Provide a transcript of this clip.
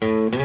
Three